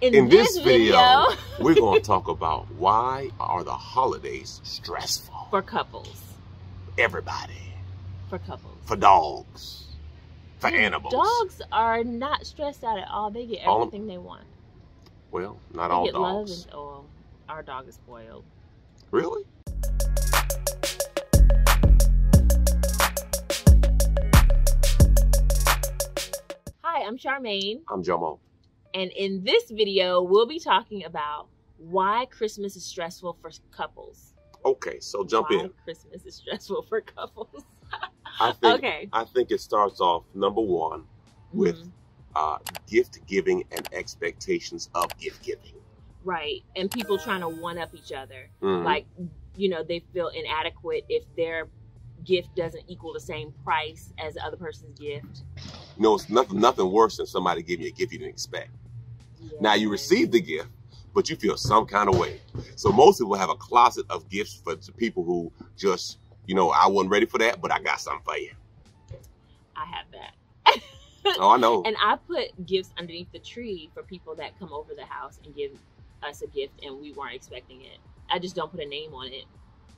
In, In this, this video, video, we're going to talk about why are the holidays stressful? for couples, Everybody. for couples. For dogs. For And animals. Dogs are not stressed out at all. They get All- everything they want. Well, not They all dogs. and oh, our dog is spoiled. Really? Hi, I'm Charmaine, I'm Jomo. And in this video, we'll be talking about why Christmas is stressful for couples. Okay, so jump why in. Christmas is stressful for couples. I think okay. I think it starts off number one with Mhm. uh, gift giving and expectations of gift giving. right, and people trying to one up each other. Mhm. Like, you know, they feel inadequate if their gift doesn't equal the same price as the other person's gift. you know, it's nothing nothing worse than somebody giving you a gift you didn't expect. Now you receive the gift, but you feel some kind of way. So most people have a closet of gifts for the people who just, you know, I wasn't ready for that, but I got something for you. I have that. Oh, I know. And I put gifts underneath the tree for people that come over the house and give us a gift and we weren't expecting it. I just don't put a name on it.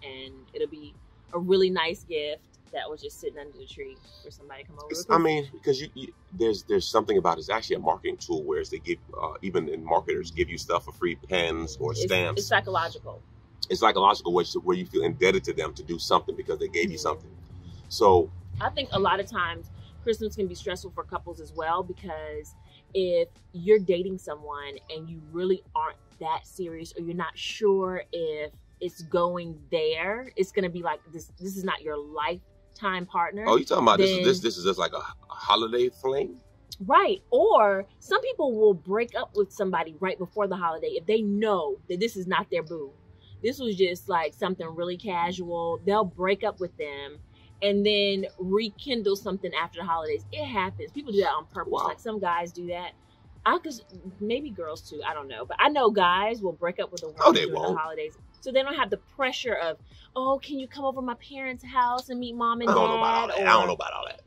And it'll be a really nice gift that was just sitting under the tree for somebody to come over. I mean, because you, you there's there's something about it's actually a marketing tool, whereas they give uh, even in marketers give you stuff for free pens or it's, stamps. it's psychological. it's like a logical where you feel indebted to them to do something because they gave you Mhm. something. So I think a lot of times Christmas can be stressful for couples as well because if you're dating someone and you really aren't that serious or you're not sure if it's going there, it's going to be like this this is not your lifetime partner. oh, you talking about this? Then- Is, this this is just like a, holiday fling? Right. Or some people will break up with somebody right before the holiday if they know that this is not their boo. This was just like something really casual. They'll break up with them and then rekindle something after the holidays. It happens. People do that on purpose. Wow. Like some guys do that. I could maybe girls too. I don't know, but I know guys will break up with a woman Oh, during won't. the holidays, so they don't have the pressure of, oh, can you come over to my parents' house and meet mom and I and don't dad? know about all that. I Or- don't know about all that.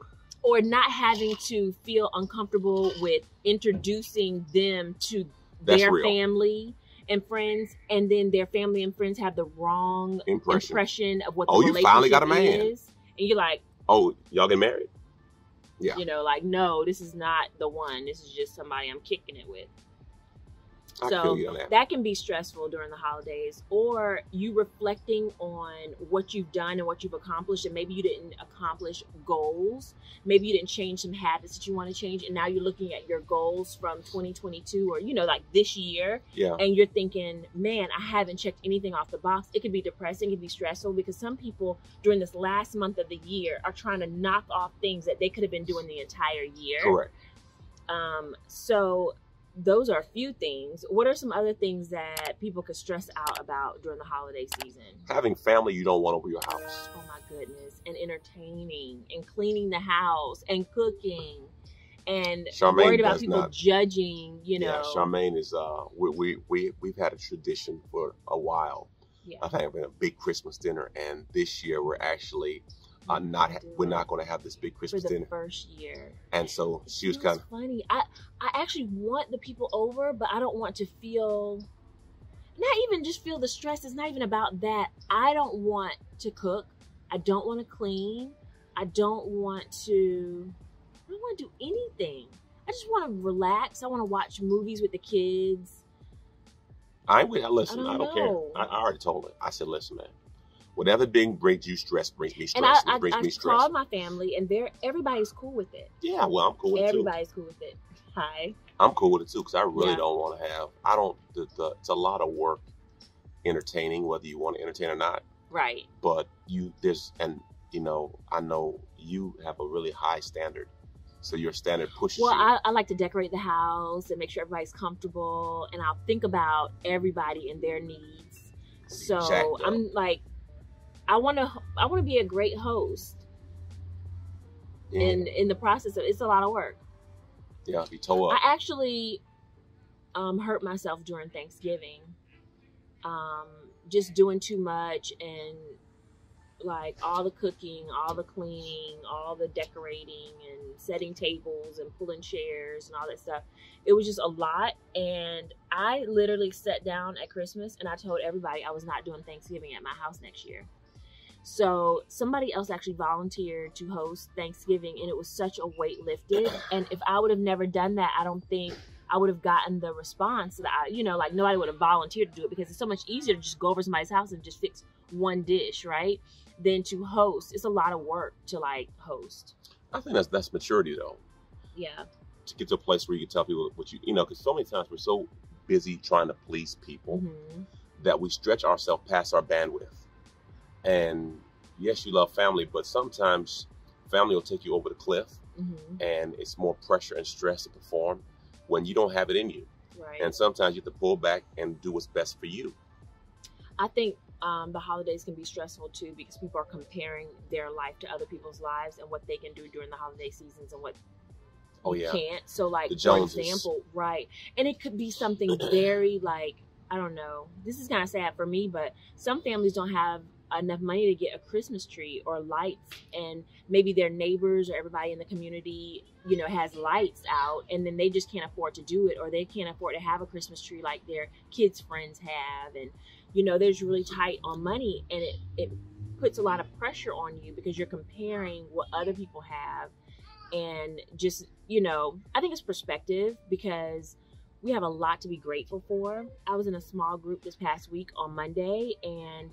or not having to feel uncomfortable with introducing them to That's their real. family and friends, and then their family and friends have the wrong Impression. impression of what the Oh, you finally got a man. is, and you're like, Oh, y'all get married? Yeah. you know, like no, this is not the one. This is just somebody I'm kicking it with. I So, feel you on that. That can be stressful during the holidays, or you reflecting on what you've done and what you've accomplished, and maybe you didn't accomplish goals. Maybe you didn't change some habits that you want to change, and now you're looking at your goals from 2022 or, you know, like this year, yeah. and you're thinking, man, I haven't checked anything off the box. It could be depressing, it could be stressful because some people during this last month of the year are trying to knock off things that they could have been doing the entire year. Correct. Um, so those are a few things. What are some other things that people could stress out about during the holiday season? Having family you don't want over your house. Oh my goodness. And entertaining and cleaning the house and cooking and Charmaine worried about people not. judging, you know. Yeah, Charmaine is uh we we we we've had a tradition for a while Yeah. of having a big Christmas dinner, and this year we're actually uh, not ha- we're not going to have this big for Christmas the dinner, first year. and so she was kind of funny. I I actually want the people over, but I don't want to feel not even just feel the stress. It's not even about that. I don't want to cook. I don't want to clean. I don't want to. I don't want to do anything. I just want to relax. I want to watch movies with the kids. I ain't with her. Listen, I I don't don't, care. I, I already told her. I said, listen, man, whatever thing brings you stress brings me stress. And I. I, it brings I me stress. called my family, and they're everybody's cool with it. Yeah, well, I'm cool with it. Everybody's cool with it. Hi. I'm cool with it too because I really Yeah. don't want to have. I don't. The, the, it's a lot of work entertaining, whether you want to entertain or not. Right. But you there's and you know I know you have a really high standard, so your standard pushes Well, you. I, I like to decorate the house and make sure everybody's comfortable, and I'll think about everybody and their needs. So. I'm like, I want to, I want to be a great host, yeah, and in the process of it's a lot of work. yeah, you toe up. I actually um, hurt myself during Thanksgiving, um, just doing too much and like all the cooking, all the cleaning, all the decorating and setting tables and pulling chairs and all that stuff. It was just a lot. And I literally sat down at Christmas and I told everybody I was not doing Thanksgiving at my house next year. So somebody else actually volunteered to host Thanksgiving and it was such a weight lifted. And if I would have never done that, I don't think I would have gotten the response that I, you know, like nobody would have volunteered to do it because it's so much easier to just go over to somebody's house and just fix one dish, right? Than to host. It's a lot of work to like host. I think that's that's maturity though. Yeah. To get to a place where you can tell people what you you know, because so many times we're so busy trying to please people hmm that we stretch ourselves past our bandwidth. And yes, you love family, but sometimes family will take you over the cliff, hmm and it's more pressure and stress to perform when you don't have it in you. Right. And sometimes you have to pull back and do what's best for you. I think um, the holidays can be stressful too because people are comparing their life to other people's lives and what they can do during the holiday seasons and what Oh yeah, can't. So, like for example, right, and it could be something very like I don't know. This is kind of sad for me, but some families don't have enough money to get a Christmas tree or lights, and maybe their neighbors or everybody in the community, you know, has lights out, and then they just can't afford to do it, or they can't afford to have a Christmas tree like their kids' friends have, and you know, they're just really tight on money, and it it puts a lot of pressure on you because you're comparing what other people have. And just you know i think it's perspective because we have a lot to be grateful for. I was in a small group this past week on monday and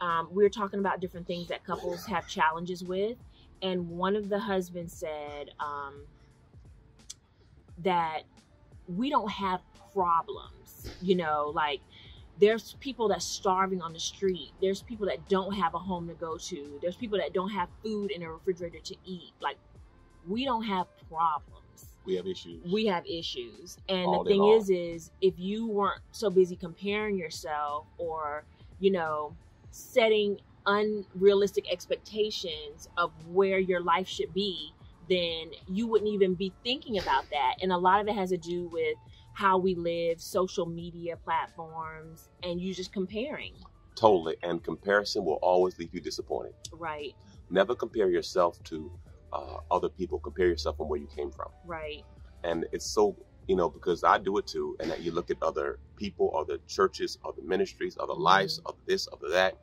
um, we were talking about different things that couples have challenges with. And one of the husbands said um, that we don't have problems you know like there's people that's starving on the street. There's people that don't have a home to go to. There's people that don't have food in a refrigerator to eat. Like we don't have problems. We have issues. we have issues. And All the thing is is if you weren't so busy comparing yourself or you know setting unrealistic expectations of where your life should be then you wouldn't even be thinking about that and a lot of it has to do with how we live social media platforms and you just comparing Totally. And comparison will always leave you disappointed. right Never compare yourself to uh, other people. Compare yourself from where you came from. right And it's so, you know, because I do it too. And that you look at other people, other churches, other ministries, other lives, Mm-hmm. other this, other that.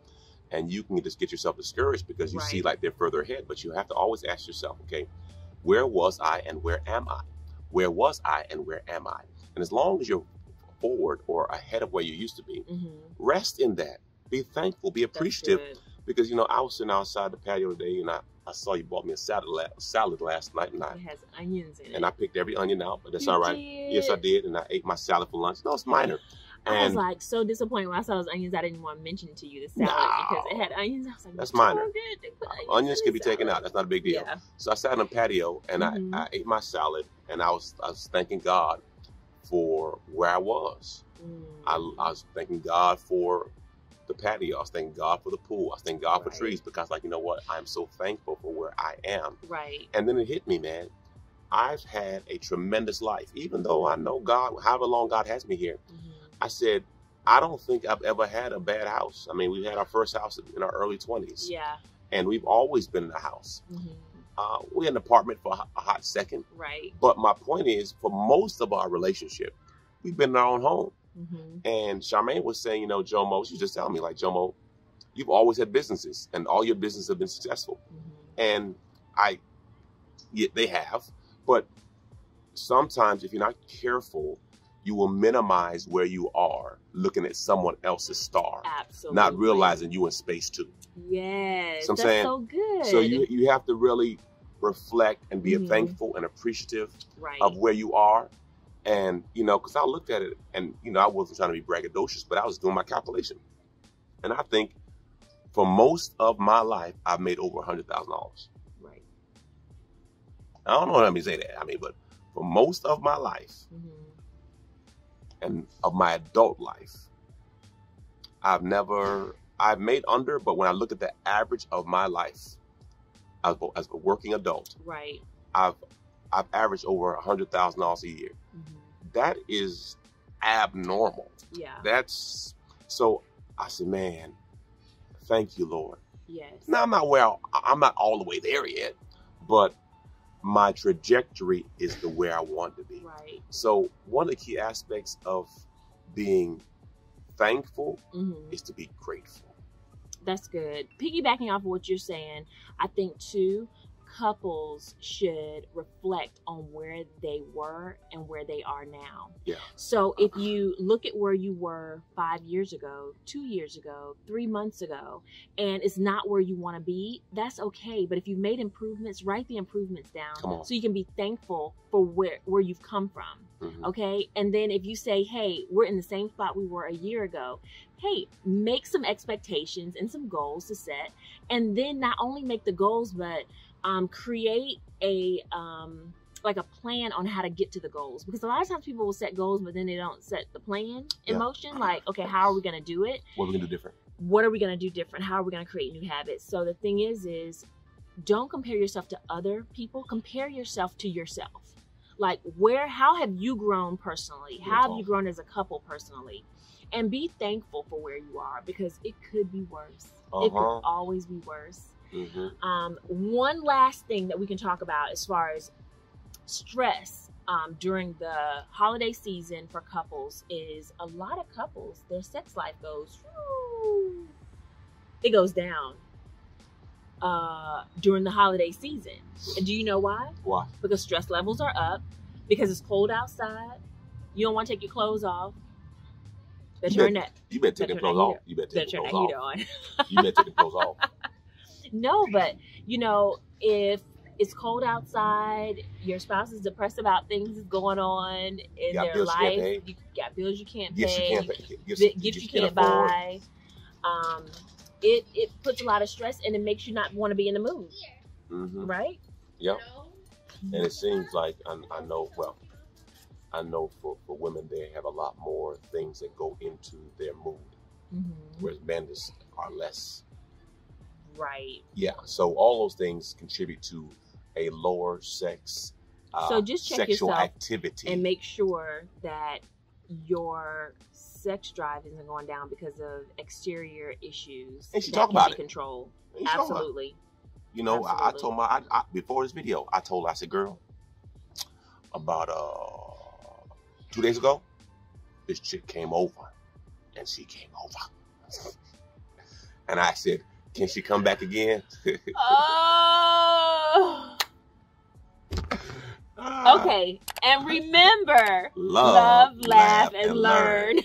And you can just get yourself discouraged because you see like they're further ahead. But you have to always ask yourself, okay, where was I and where am I? Where was I and where am I? And as long as you're forward or ahead of where you used to be, hmm rest in that. Be thankful, be appreciative. Because you know, I was sitting outside the patio today, and I, I saw you bought me a salad la- salad last night, and I it has onions in it and I picked every onion out, but that's You all right. Yes, I did? did, and I ate my salad for lunch. No, it's minor. I was like so disappointed when I saw those onions. I didn't want to mention to you the salad No. because it had onions. I was like, That's minor. good. Onions can be taken out. That's not a big deal. Yeah. So I sat on the patio and Mhm. I, I ate my salad, and I was I was thanking God for where I was. Mm. I, I was thanking God for the patio. I was thanking God for the pool. I was thanking God for trees because, like, you know what? I'm so thankful for where I am. right. And then it hit me, man. I've had a tremendous life, even though I know God, however long God has me here. Mhm. I said, I don't think I've ever had a bad house. I mean, we had our first house in our early 20s, Yeah. and we've always been in a house. hmm Uh, we had an apartment for a hot second, Right. but my point is, for most of our relationship, we've been in our own home. Hmm And Charmaine was saying, you know, Jomo, she was just telling me, like, Jomo, you've always had businesses, and all your businesses have been successful. hmm and I, yeah, they have, but sometimes if you're not careful, you will minimize where you are, looking at someone else's star, Absolutely. not realizing you in space too. Yes. So I'm that's saying- so good. So you you have to really reflect and be Mhm. thankful and appreciative right. of where you are. And you know, because I looked at it, and you know, I wasn't trying to be braggadocious, but I was doing my calculation, and I think for most of my life, I've made over a hundred thousand dollars. right. I don't know how me say that. I mean, but for most of my life hmm and of my adult life, I've never I've made under. But when I look at the average of my life as a, as a working adult, Right. I've I've averaged over a hundred thousand dollars a year. hmm That is abnormal. Yeah. That's so. I said, man, thank you, Lord. Yes. Now I'm not well. I'm not all the way there yet, but my trajectory is the where I want to be. Right. So one of the key aspects of being thankful hmm is to be grateful. That's good. Piggybacking off of what you're saying, I think too, couples should reflect on where they were and where they are now. Yeah. So if you look at where you were five years ago, two years ago, three months ago, and it's not where you want to be, that's okay. But if you've made improvements, write the improvements down so you can be thankful for where where you've come from. Mhm. Okay. And then if you say, hey, we're in the same spot we were a year ago, hey, make some expectations and some goals to set. And then not only make the goals, but um, create a. Um, like a plan on how to get to the goals. Because a lot of times people will set goals but then they don't set the plan in Yeah. motion. Like okay how are we going to do it? What are we gonna do different? what are we going to do different? How are we going to create new habits? So the thing is is don't compare yourself to other people. Compare yourself to yourself. Like where how have you grown personally? Real how have you grown as a couple personally? And be thankful for where you are because it could be worse. It could Uh-huh. always be worse hmm um, one last thing that we can talk about as far as stress um, during the holiday season for couples is a lot of couples their sex life goes whoo, it goes down uh, during the holiday season and do you know why Why? because stress levels are up because it's cold outside you don't want to take your clothes off better You turn bet- that You better take Better them clothes off. You better better take them clothes off. on You better take them clothes off. No, but you know, if it's cold outside, your spouse is depressed about things that's going on in their you life. You got bills you can't Gifts you pay, can't pay. Gifts, you can't buy. Um, it it puts a lot of stress and it makes you not want to be in the mood, Mhm. right? Yep. And it seems like I, I know, well, I know for, for women, they have a lot more things that go into their mood, Mm-hmm. whereas men are less. Right. Yeah. So all those things contribute to a lower sex, uh, So just check sexual yourself activity. And make sure that your sex drive isn't going down because of exterior issues And she that talk about it. controlled. And you know? Absolutely. You know, I, I told my I, I, before this video, I told her, I said, girl, about uh two days ago, this chick came over, and she came over, and I said, can she come back again? Oh. Ah, Okay. And remember, Love, love, laugh, and learn.